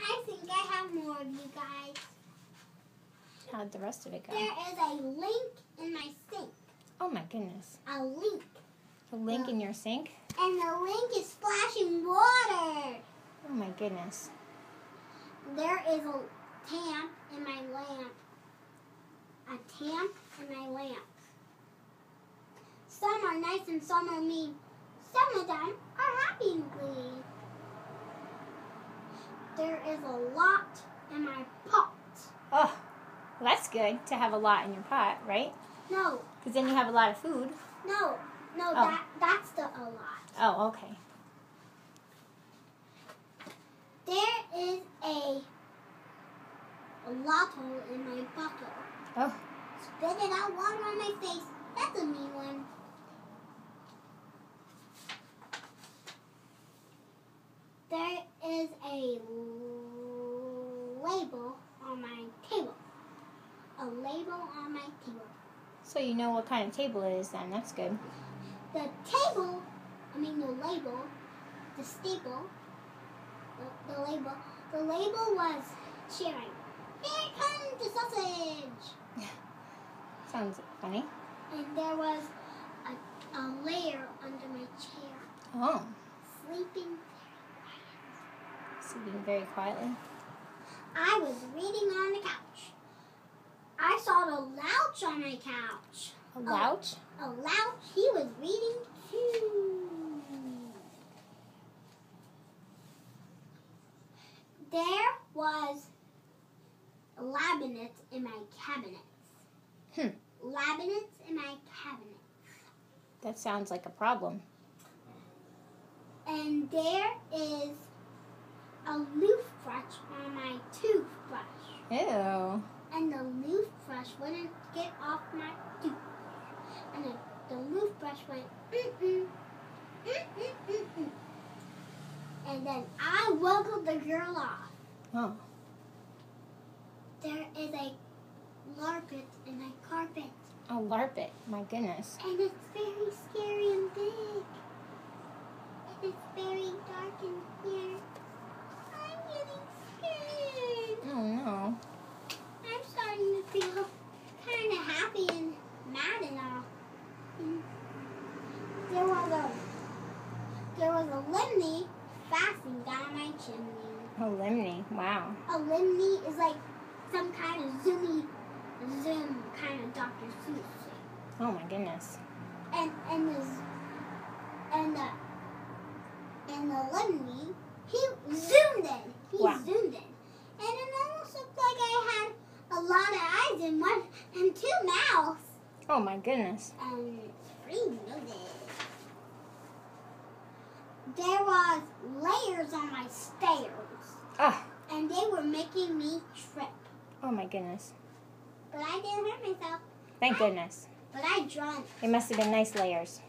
I think I have more of you guys. How'd the rest of it go? There is a link in my sink. Oh my goodness. A link. A link in your sink? And the link is splashing water. Oh my goodness. There is a tamp in my lamp. A tamp in my lamp. Some are nice and some are mean. Some of them are happy. There is a lot in my pot. Oh, well, that's good to have a lot in your pot, right? No, Because then you have a lot of food. no, no, Oh. that that's the a lot. Oh, okay. There is a a lotto in my bottle. Oh, Spit it out water on my face. That's a mean one. There is a label on my table. A label on my table. so you know what kind of table it is then. That's good. The table, I mean the label, the staple, the, the label, the label was cheering. Here comes the sausage! Sounds funny. And there was a, a layer under my chair, Oh, sleeping. Sleeping very quietly. I was reading on the couch. I saw the louch on my couch. A louch? A louch, he was reading too. There was labinets in my cabinets. Hmm. Labinets in my cabinet. That sounds like a problem. And there is a loofah brush on my toothbrush. Ew. And the loofah brush wouldn't get off my tooth. And the, the loofah brush went, mm-mm, mm-mm, mm-mm. And then I wiggled the girl off. Oh, There is a larpet in my carpet. a larpet. My goodness. And it's very scary and big. And it's very dark in here. I'm getting scared. Oh no. I'm starting to feel kind of happy and mad and all. And There was a there was a limney fastened down my chimney. A limney. Wow. A limney is like some kind of zoomy zoom kind of Dr. Seuss thing. Oh my goodness. And and the z- and the and the limney he zoomed in. He Wow. zoomed in. And it almost looked like I had a lot of eyes and one and two mouths. Oh my goodness. and three noses. There was layers on my stairs, Oh, and they were making me trip. oh my goodness. But I didn't hurt myself. Thank goodness. But I drunk. It must have been nice layers.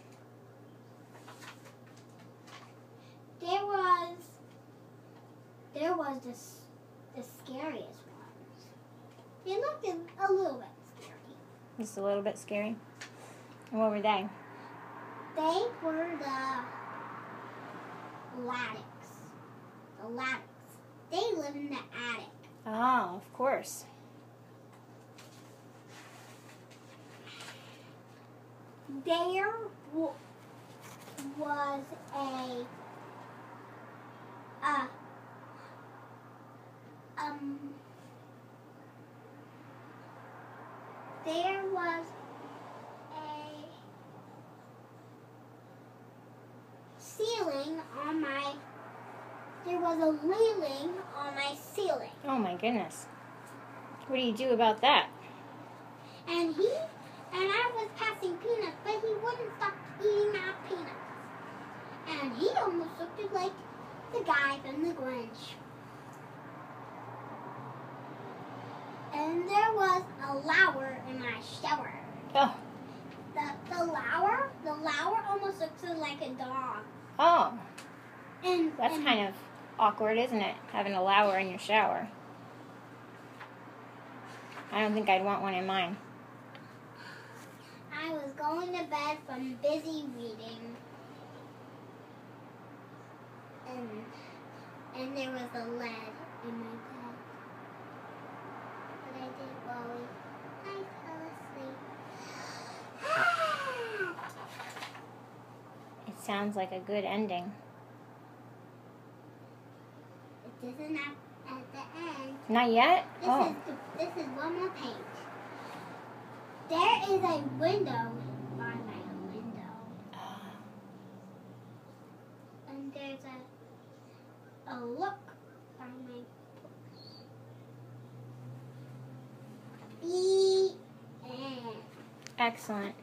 There was, there was this, the scariest ones. They looked a, little bit. Just a little bit scary. And what were they? They were the Ladix. The Ladix. They live in the attic. Oh, of course. there w- was a uh, um there was a ceiling on my there was a railing on my ceiling Oh my goodness. What do you do about that? and he and I was passing peanuts, but he wouldn't stop eating my peanuts. And he almost looked like the guy from the Grinch. And there was a lower in my shower. Oh, The the lower, the lower almost looks like a dog. oh, And that's and, kind of awkward, isn't it? Having a lower in your shower. I don't think I'd want one in mine. I was going to bed from busy reading. And and there was a lead in my bed. But I did Wally. I fell asleep. It sounds like a good ending. it isn't at, at the end. Not yet? This Oh. is this is one more page. There is a window by my window, and there's a a look by my books. The end. Excellent.